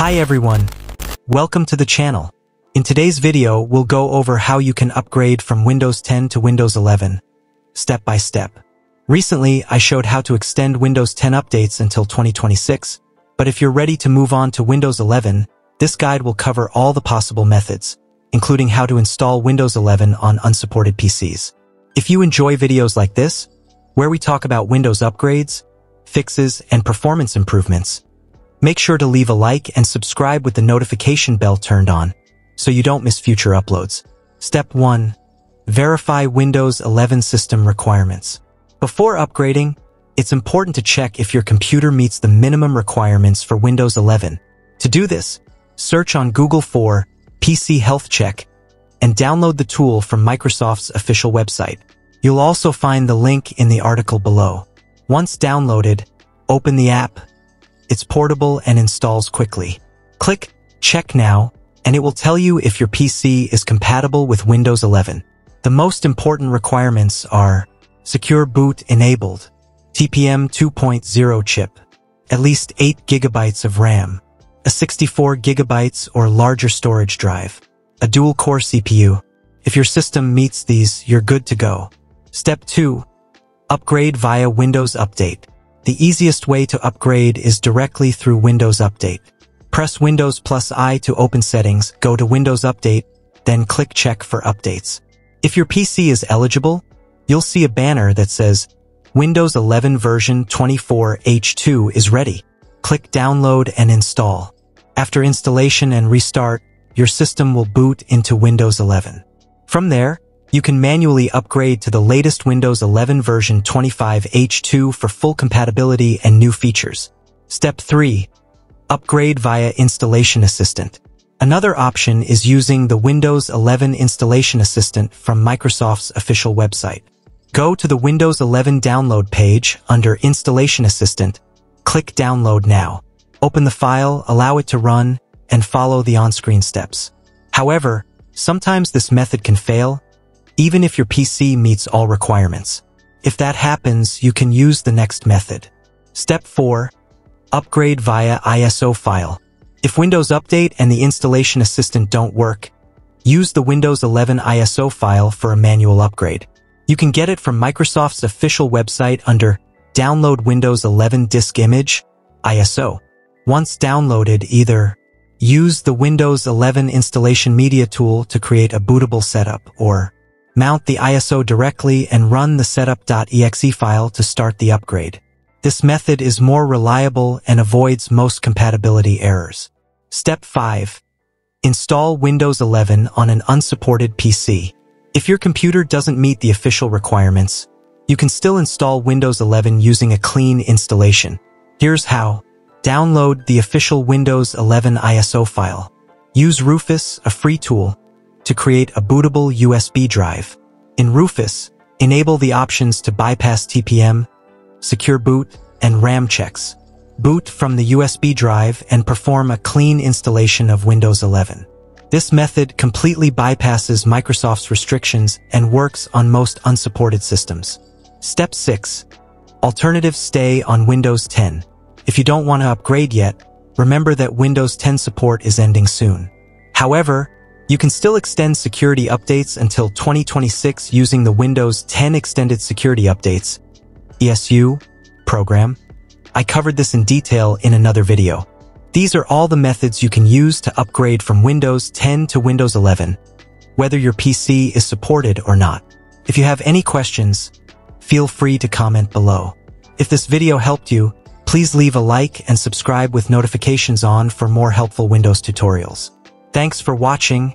Hi everyone. Welcome to the channel. In today's video, we'll go over how you can upgrade from Windows 10 to Windows 11, step by step. Recently, I showed how to extend Windows 10 updates until 2026, but if you're ready to move on to Windows 11, this guide will cover all the possible methods, including how to install Windows 11 on unsupported PCs. If you enjoy videos like this, where we talk about Windows upgrades, fixes, and performance improvements, make sure to leave a like and subscribe with the notification bell turned on so you don't miss future uploads. Step 1. Verify Windows 11 system requirements. Before upgrading, it's important to check if your computer meets the minimum requirements for Windows 11. To do this, search on Google for PC Health Check and download the tool from Microsoft's official website. You'll also find the link in the article below. Once downloaded, open the app. It's portable and installs quickly. Click Check Now and it will tell you if your PC is compatible with Windows 11. The most important requirements are Secure Boot Enabled, TPM 2.0 chip, at least 8 gigabytes of RAM, a 64 gigabytes or larger storage drive, a dual-core CPU. If your system meets these, you're good to go. Step 2. Upgrade via Windows Update. The easiest way to upgrade is directly through Windows Update. Press Windows plus I to open settings, go to Windows Update, then click Check for updates. If your PC is eligible, you'll see a banner that says Windows 11 version 24H2 is ready. Click Download and install. After installation and restart, your system will boot into Windows 11. From there, you can manually upgrade to the latest Windows 11 version 25H2 for full compatibility and new features. Step 3. Upgrade via Installation Assistant. Another option is using the Windows 11 Installation Assistant from Microsoft's official website. Go to the Windows 11 download page under Installation Assistant, click Download Now. Open the file, allow it to run, and follow the on-screen steps. However, sometimes this method can fail, even if your PC meets all requirements. If that happens, you can use the next method. Step 4. Upgrade via ISO file. If Windows Update and the Installation Assistant don't work, use the Windows 11 ISO file for a manual upgrade. You can get it from Microsoft's official website under Download Windows 11 Disk Image, ISO. Once downloaded, either use the Windows 11 Installation Media tool to create a bootable setup or mount the ISO directly and run the setup.exe file to start the upgrade. This method is more reliable and avoids most compatibility errors. Step 5. Install Windows 11 on an unsupported PC. If your computer doesn't meet the official requirements, you can still install Windows 11 using a clean installation. Here's how. Download the official Windows 11 ISO file. Use Rufus, a free tool, to create a bootable USB drive. In Rufus, enable the options to bypass TPM, secure boot, and RAM checks. Boot from the USB drive and perform a clean installation of Windows 11. This method completely bypasses Microsoft's restrictions and works on most unsupported systems. Step 6. Alternatives stay on Windows 10. If you don't want to upgrade yet, remember that Windows 10 support is ending soon. However, you can still extend security updates until 2026 using the Windows 10 Extended Security Updates, ESU, program. I covered this in detail in another video. These are all the methods you can use to upgrade from Windows 10 to Windows 11, whether your PC is supported or not. If you have any questions, feel free to comment below. If this video helped you, please leave a like and subscribe with notifications on for more helpful Windows tutorials. Thanks for watching